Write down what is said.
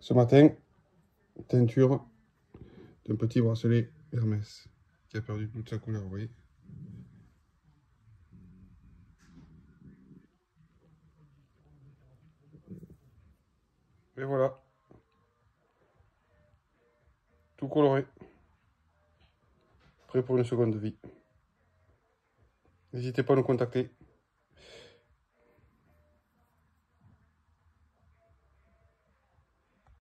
Ce matin, teinture d'un petit bracelet Hermès qui a perdu toute sa couleur, vous voyez. Et voilà. Tout coloré. Prêt pour une seconde vie. N'hésitez pas à nous contacter.